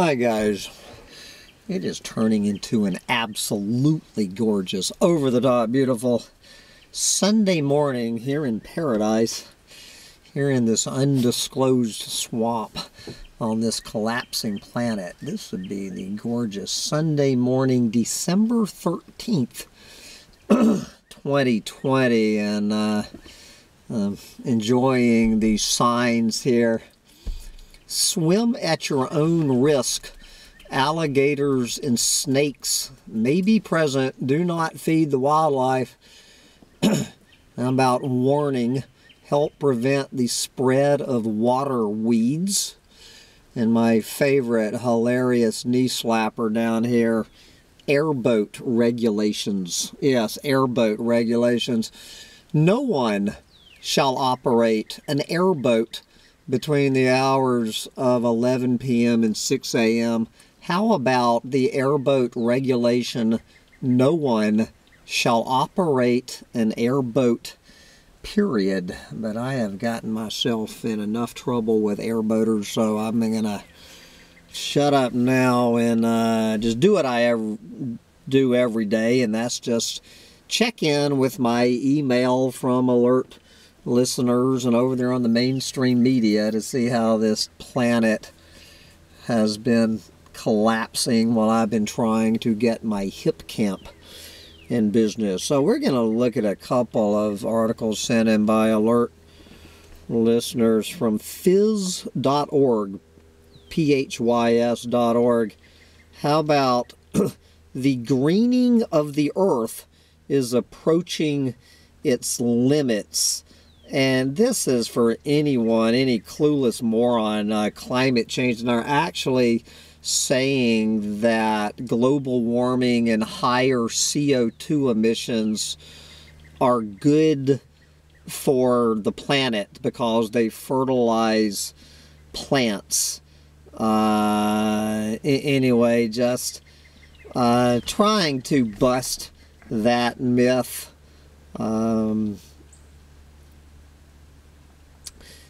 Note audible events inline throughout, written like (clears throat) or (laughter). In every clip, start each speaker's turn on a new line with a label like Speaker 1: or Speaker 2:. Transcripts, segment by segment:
Speaker 1: Hi guys. It is turning into an absolutely gorgeous, over the top beautiful Sunday morning here in paradise, here in this undisclosed swamp on this collapsing planet. This would be the gorgeous Sunday morning, December 13th, 2020, (clears throat) and uh, um, enjoying the signs here Swim at your own risk. Alligators and snakes may be present. Do not feed the wildlife. (clears throat) about warning, help prevent the spread of water weeds. And my favorite hilarious knee slapper down here, airboat regulations. Yes, airboat regulations. No one shall operate an airboat between the hours of 11 p.m. and 6 a.m. How about the airboat regulation? No one shall operate an airboat, period. But I have gotten myself in enough trouble with airboaters, so I'm going to shut up now and uh, just do what I ever do every day, and that's just check in with my email from Alert listeners and over there on the mainstream media to see how this planet has been collapsing while I've been trying to get my hip camp in business. So we're going to look at a couple of articles sent in by alert listeners from phys.org, P-H-Y-S.org. How about (clears throat) the greening of the earth is approaching its limits and this is for anyone, any clueless moron. Uh, climate change, and are actually saying that global warming and higher CO2 emissions are good for the planet because they fertilize plants. Uh, anyway, just uh, trying to bust that myth. Um,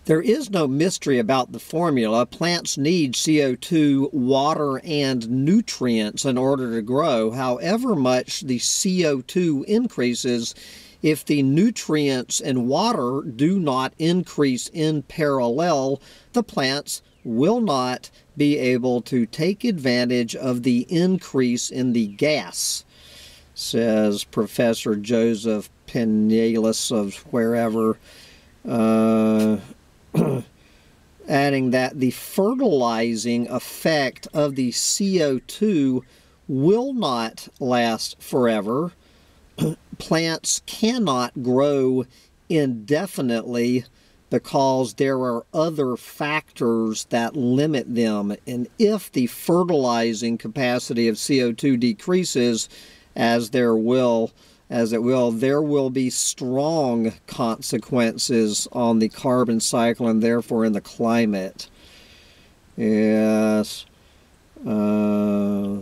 Speaker 1: there is no mystery about the formula. Plants need CO2, water, and nutrients in order to grow. However much the CO2 increases, if the nutrients and water do not increase in parallel, the plants will not be able to take advantage of the increase in the gas, says Professor Joseph Peñuelas of wherever. Uh, (clears throat) adding that the fertilizing effect of the CO2 will not last forever. (clears throat) Plants cannot grow indefinitely because there are other factors that limit them. And if the fertilizing capacity of CO2 decreases, as there will, as it will, there will be strong consequences on the carbon cycle and therefore in the climate. Yes. Uh,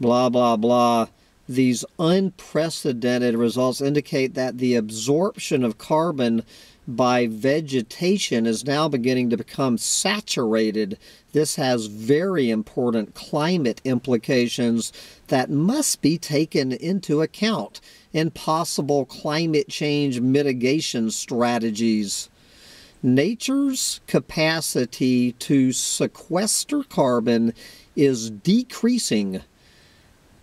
Speaker 1: blah, blah, blah. These unprecedented results indicate that the absorption of carbon by vegetation is now beginning to become saturated. This has very important climate implications that must be taken into account in possible climate change mitigation strategies. Nature's capacity to sequester carbon is decreasing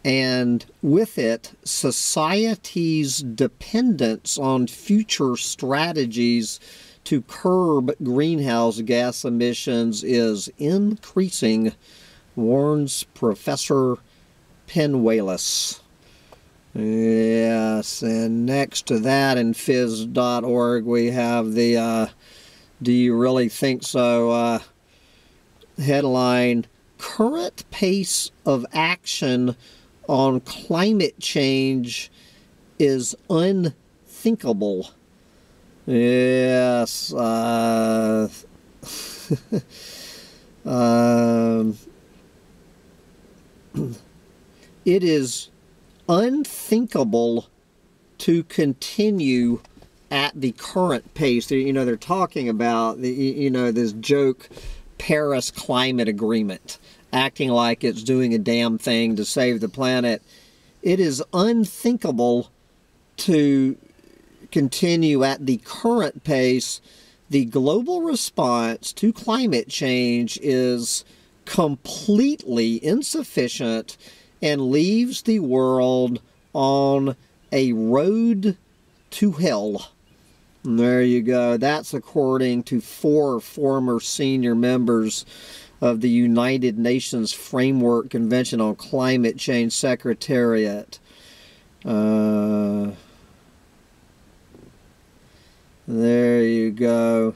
Speaker 1: and with it, society's dependence on future strategies to curb greenhouse gas emissions is increasing, warns Professor Peñuelas. Yes, and next to that in phys.org we have the uh, Do You Really Think So uh, headline Current Pace of Action on climate change is unthinkable. Yes. Uh, (laughs) um, (clears throat) it is unthinkable to continue at the current pace. You know, they're talking about the, you know, this joke Paris Climate Agreement, acting like it's doing a damn thing to save the planet. It is unthinkable to continue at the current pace. The global response to climate change is completely insufficient and leaves the world on a road to hell. And there you go. That's according to four former senior members of the United Nations Framework Convention on Climate Change Secretariat. Uh, there you go.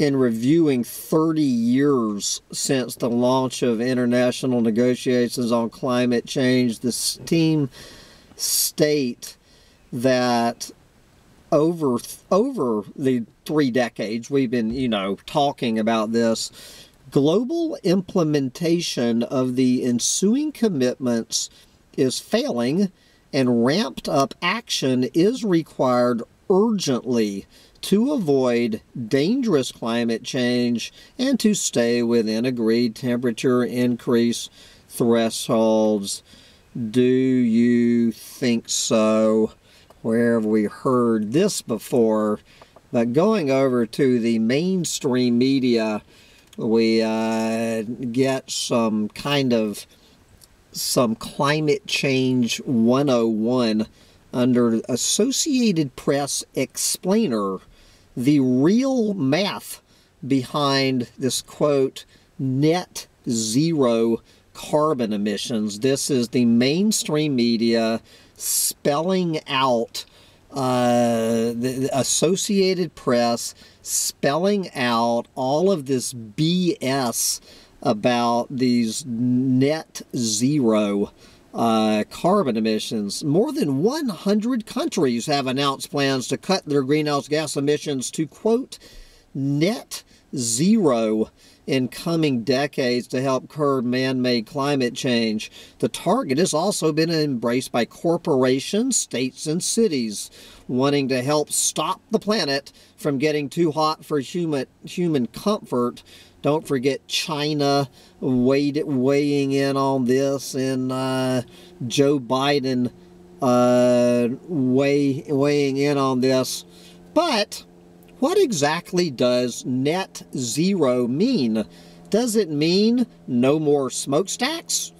Speaker 1: In reviewing 30 years since the launch of international negotiations on climate change, the team state that over over the three decades we've been you know talking about this global implementation of the ensuing commitments is failing and ramped up action is required urgently to avoid dangerous climate change and to stay within agreed temperature increase thresholds do you think so where have we heard this before? But going over to the mainstream media, we uh, get some kind of some climate change 101 under Associated Press explainer, the real math behind this quote net zero carbon emissions. This is the mainstream media spelling out uh, the Associated Press spelling out all of this BS about these net zero uh, carbon emissions. More than 100 countries have announced plans to cut their greenhouse gas emissions to, quote, net zero in coming decades to help curb man made climate change. The target has also been embraced by corporations, states, and cities wanting to help stop the planet from getting too hot for human, human comfort. Don't forget China weighed, weighing in on this, and uh, Joe Biden uh, weigh, weighing in on this. But what exactly does net zero mean? Does it mean no more smokestacks?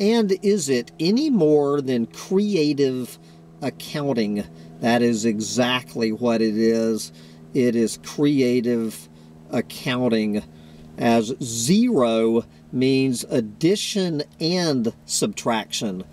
Speaker 1: And is it any more than creative accounting? That is exactly what it is. It is creative accounting, as zero means addition and subtraction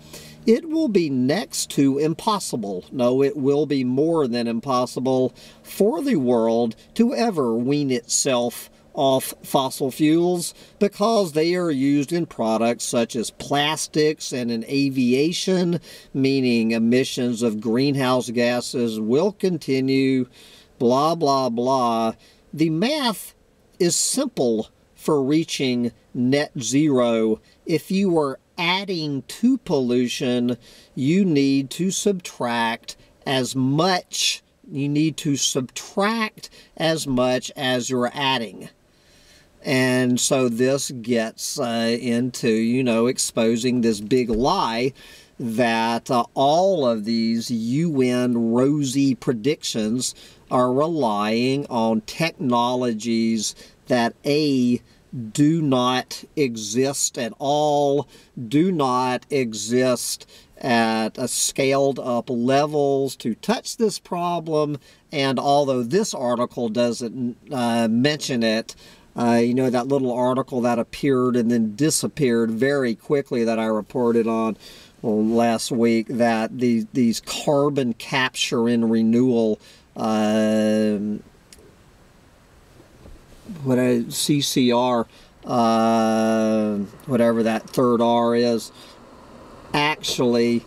Speaker 1: it will be next to impossible. No, it will be more than impossible for the world to ever wean itself off fossil fuels because they are used in products such as plastics and in aviation, meaning emissions of greenhouse gases will continue, blah, blah, blah. The math is simple for reaching net zero if you are adding to pollution, you need to subtract as much, you need to subtract as much as you're adding. And so this gets uh, into, you know, exposing this big lie that uh, all of these UN rosy predictions are relying on technologies that A, do not exist at all, do not exist at a scaled up levels to touch this problem. And although this article doesn't uh, mention it, uh, you know, that little article that appeared and then disappeared very quickly that I reported on last week that the, these carbon capture and renewal uh, what a CCR, uh, whatever that third R is, actually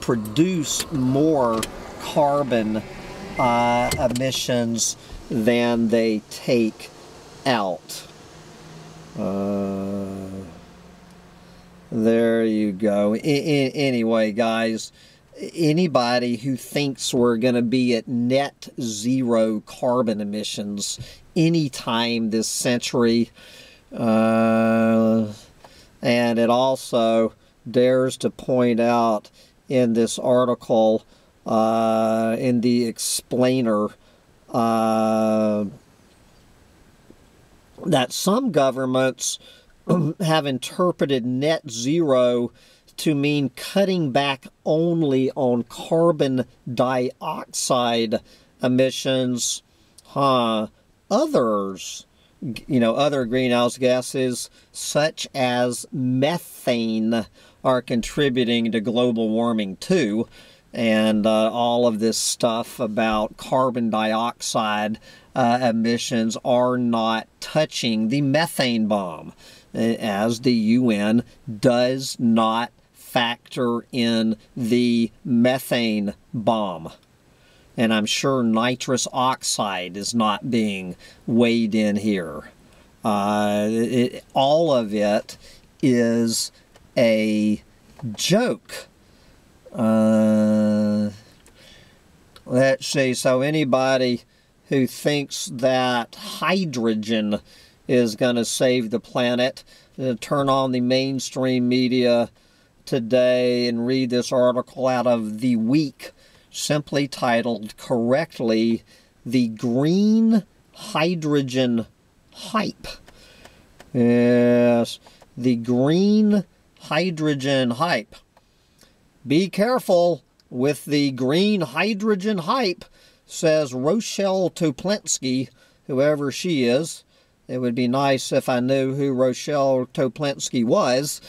Speaker 1: produce more carbon uh, emissions than they take out. Uh, there you go. I, anyway, guys, anybody who thinks we're going to be at net zero carbon emissions anytime this century. Uh, and it also dares to point out in this article uh, in the explainer uh, that some governments (clears throat) have interpreted net zero to mean cutting back only on carbon dioxide emissions. Huh. Others, you know, other greenhouse gases such as methane are contributing to global warming too. And uh, all of this stuff about carbon dioxide uh, emissions are not touching the methane bomb, as the UN does not factor in the methane bomb. And I'm sure nitrous oxide is not being weighed in here. Uh, it, all of it is a joke. Uh, let's see. So anybody who thinks that hydrogen is going to save the planet, uh, turn on the mainstream media today and read this article out of The Week, simply titled correctly, The Green Hydrogen Hype. Yes, the green hydrogen hype. Be careful with the green hydrogen hype, says Rochelle Toplensky, whoever she is. It would be nice if I knew who Rochelle Toplensky was.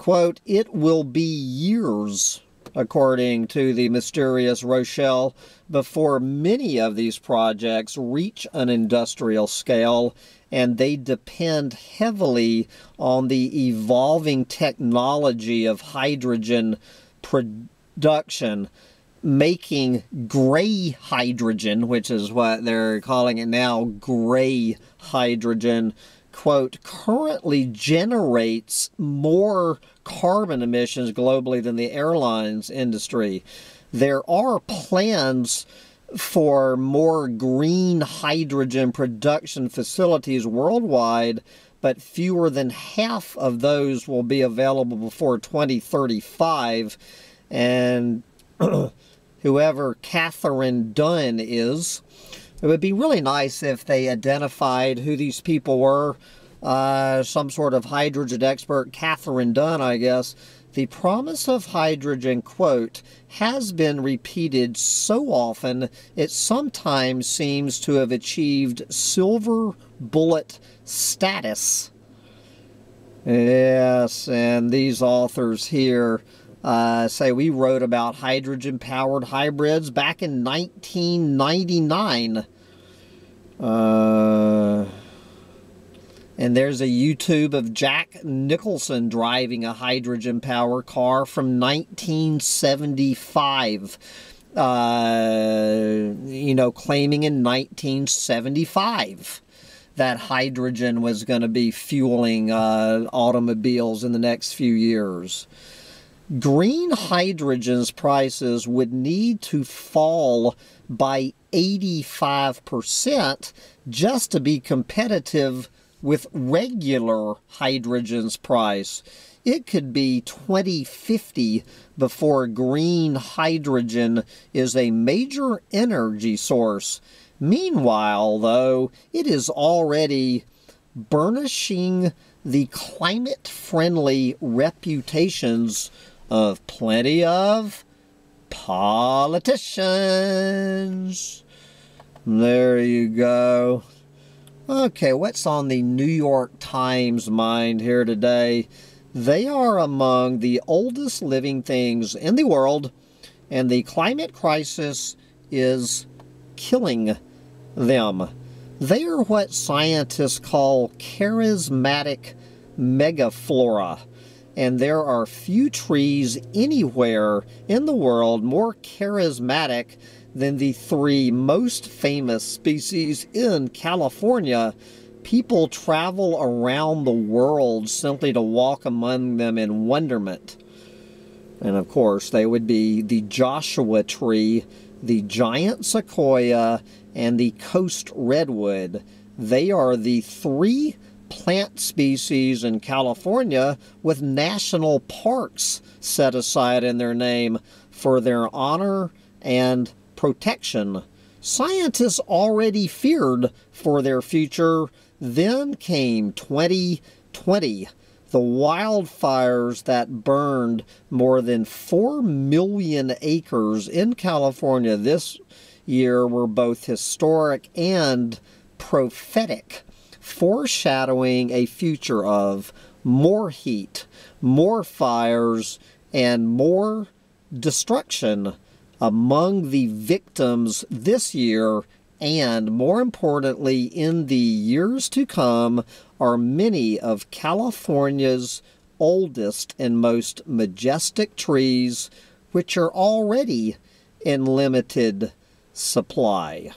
Speaker 1: Quote, it will be years, according to the mysterious Rochelle, before many of these projects reach an industrial scale and they depend heavily on the evolving technology of hydrogen production making gray hydrogen, which is what they're calling it now, gray hydrogen, quote, currently generates more carbon emissions globally than the airlines industry. There are plans for more green hydrogen production facilities worldwide, but fewer than half of those will be available before 2035. And (clears throat) whoever Catherine Dunn is, it would be really nice if they identified who these people were. Uh, some sort of hydrogen expert, Catherine Dunn, I guess, the promise of hydrogen, quote, has been repeated so often it sometimes seems to have achieved silver bullet status. Yes, and these authors here uh, say we wrote about hydrogen powered hybrids back in 1999. Uh, and there's a YouTube of Jack Nicholson driving a hydrogen power car from 1975. Uh, you know, claiming in 1975 that hydrogen was going to be fueling uh, automobiles in the next few years. Green hydrogen's prices would need to fall by 85% just to be competitive with regular hydrogen's price. It could be 2050 before green hydrogen is a major energy source. Meanwhile, though, it is already burnishing the climate friendly reputations of plenty of politicians. There you go. Okay, what's on the New York Times mind here today? They are among the oldest living things in the world, and the climate crisis is killing them. They are what scientists call charismatic megaflora, and there are few trees anywhere in the world more charismatic than the three most famous species in California. People travel around the world simply to walk among them in wonderment. And of course, they would be the Joshua tree, the giant sequoia, and the coast redwood. They are the three plant species in California with national parks set aside in their name for their honor and protection. Scientists already feared for their future. Then came 2020 the wildfires that burned more than 4 million acres in California this year were both historic and prophetic, foreshadowing a future of more heat, more fires, and more destruction among the victims this year and more importantly, in the years to come, are many of California's oldest and most majestic trees, which are already in limited supply.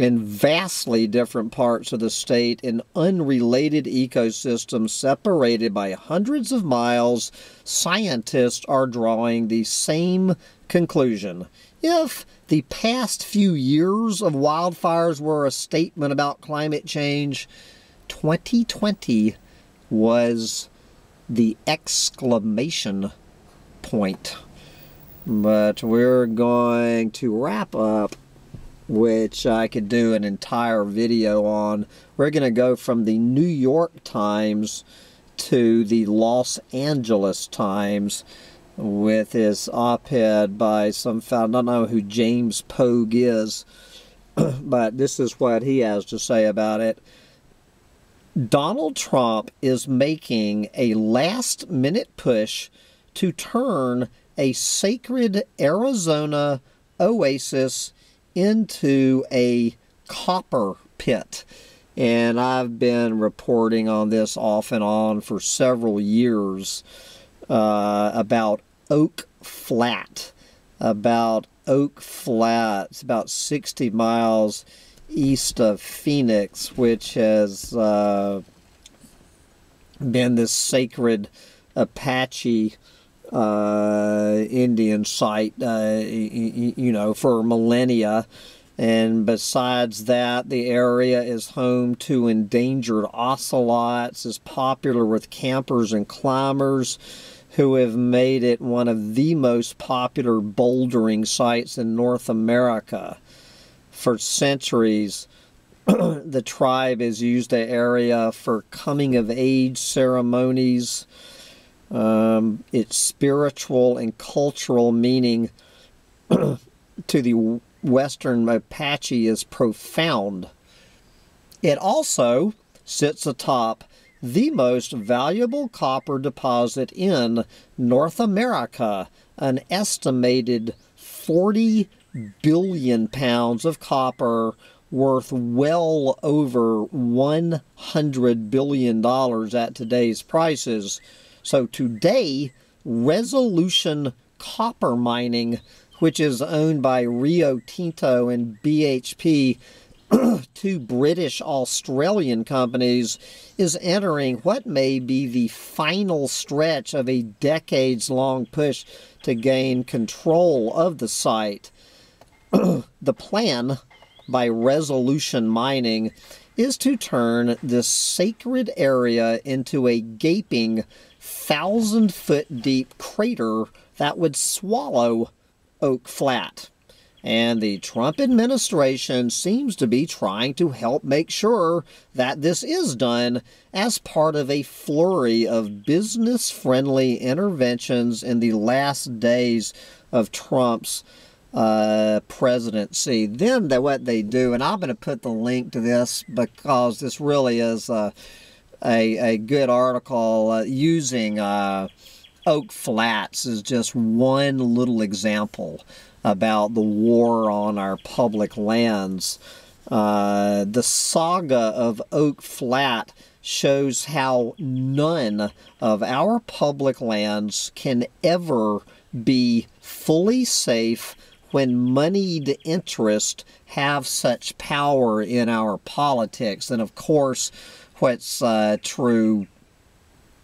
Speaker 1: In vastly different parts of the state, in unrelated ecosystems separated by hundreds of miles, scientists are drawing the same conclusion. If the past few years of wildfires were a statement about climate change, 2020 was the exclamation point. But we're going to wrap up, which I could do an entire video on. We're going to go from the New York Times to the Los Angeles Times with his op-ed by some fellow, I don't know who James Pogue is, (clears throat) but this is what he has to say about it. Donald Trump is making a last minute push to turn a sacred Arizona oasis into a copper pit. And I've been reporting on this off and on for several years uh, about Oak Flat. About Oak Flat, it's about 60 miles east of Phoenix, which has uh, been this sacred Apache uh, Indian site, uh, you know, for millennia. And besides that, the area is home to endangered ocelots, is popular with campers and climbers who have made it one of the most popular bouldering sites in North America. For centuries, (clears throat) the tribe has used the area for coming of age ceremonies. Um, its spiritual and cultural meaning (clears throat) to the Western Apache is profound. It also sits atop the most valuable copper deposit in North America, an estimated 40 billion pounds of copper worth well over $100 billion at today's prices. So today, Resolution Copper Mining, which is owned by Rio Tinto and BHP, (clears throat) two British Australian companies, is entering what may be the final stretch of a decades long push to gain control of the site. (clears throat) the plan by Resolution Mining is to turn this sacred area into a gaping thousand foot deep crater that would swallow Oak Flat. And the Trump administration seems to be trying to help make sure that this is done as part of a flurry of business friendly interventions in the last days of Trump's uh, presidency. Then the, what they do, and I'm going to put the link to this because this really is a, a, a good article uh, using uh, Oak Flats is just one little example about the war on our public lands. Uh, the saga of Oak Flat shows how none of our public lands can ever be fully safe when moneyed interests have such power in our politics. And of course, what's uh, true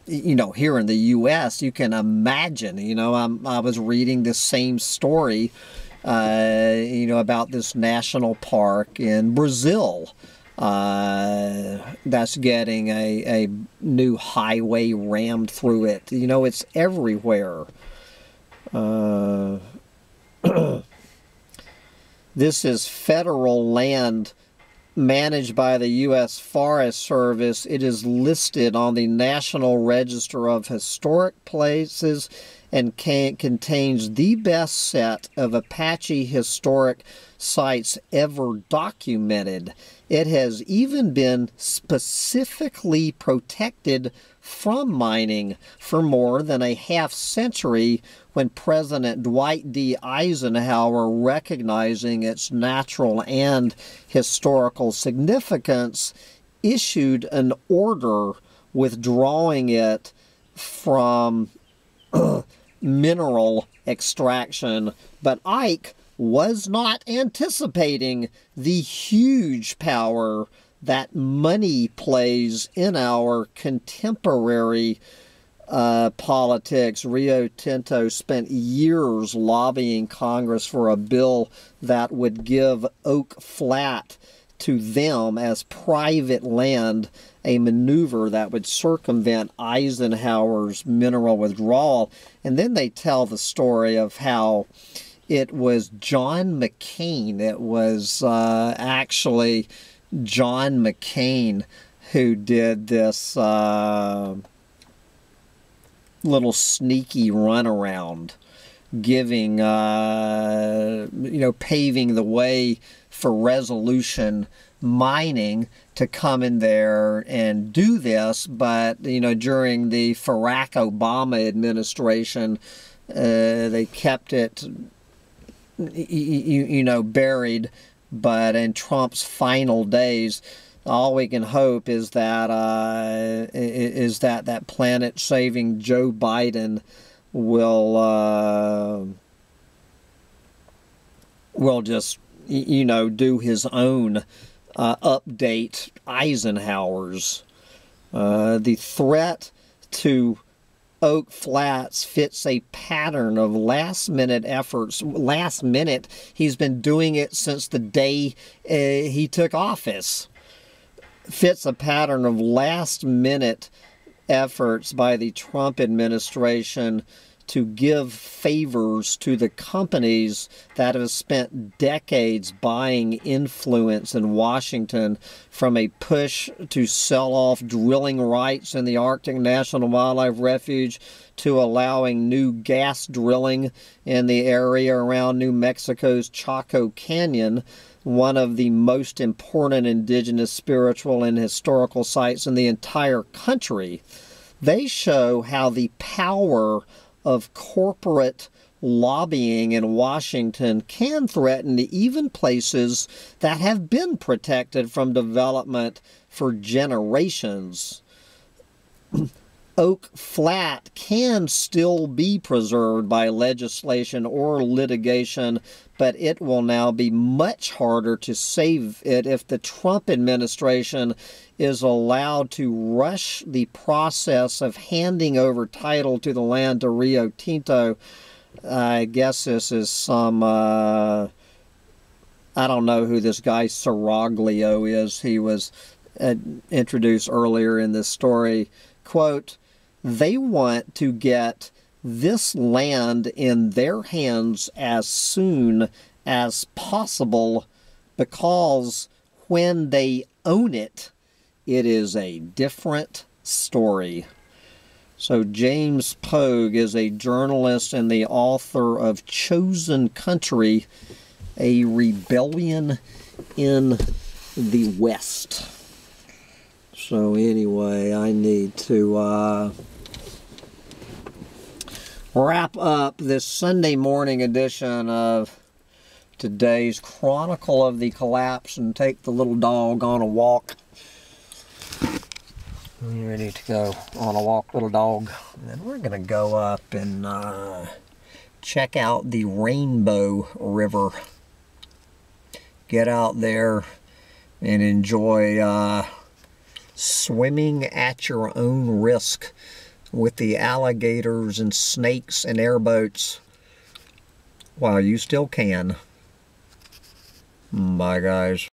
Speaker 1: you know, here in the U.S., you can imagine. You know, I'm, I was reading the same story, uh, you know, about this national park in Brazil. Uh, that's getting a, a new highway rammed through it. You know, it's everywhere. Uh, (clears throat) this is federal land managed by the U.S. Forest Service. It is listed on the National Register of Historic Places and can, contains the best set of Apache historic sites ever documented. It has even been specifically protected from mining for more than a half century when President Dwight D. Eisenhower, recognizing its natural and historical significance, issued an order withdrawing it from (clears throat) mineral extraction. But Ike was not anticipating the huge power that money plays in our contemporary uh, politics. Rio Tinto spent years lobbying Congress for a bill that would give Oak Flat to them as private land, a maneuver that would circumvent Eisenhower's mineral withdrawal. And then they tell the story of how it was John McCain. It was uh, actually John McCain who did this uh, little sneaky runaround, giving, uh, you know, paving the way for resolution mining to come in there and do this. But, you know, during the Barack Obama administration, uh, they kept it you, you know, buried. But in Trump's final days, all we can hope is that uh, is that that planet-saving Joe Biden will uh, will just you know do his own uh, update Eisenhower's. Uh, the threat to Oak Flats fits a pattern of last minute efforts. Last minute, he's been doing it since the day uh, he took office. Fits a pattern of last minute efforts by the Trump administration to give favors to the companies that have spent decades buying influence in Washington from a push to sell off drilling rights in the Arctic National Wildlife Refuge to allowing new gas drilling in the area around New Mexico's Chaco Canyon one of the most important indigenous spiritual and historical sites in the entire country. They show how the power of corporate lobbying in Washington can threaten even places that have been protected from development for generations. Oak Flat can still be preserved by legislation or litigation, but it will now be much harder to save it if the Trump administration is allowed to rush the process of handing over title to the land to Rio Tinto. I guess this is some. Uh, I don't know who this guy Serraglio is. He was uh, introduced earlier in this story. Quote, they want to get this land in their hands as soon as possible because when they own it, it is a different story. So, James Pogue is a journalist and the author of Chosen Country A Rebellion in the West. So, anyway, I need to. Uh, wrap up this Sunday morning edition of today's Chronicle of the Collapse and take the little dog on a walk. You ready to go on a walk, little dog? And we're going to go up and uh, check out the Rainbow River. Get out there and enjoy uh, swimming at your own risk with the alligators and snakes and airboats while you still can. Bye, guys.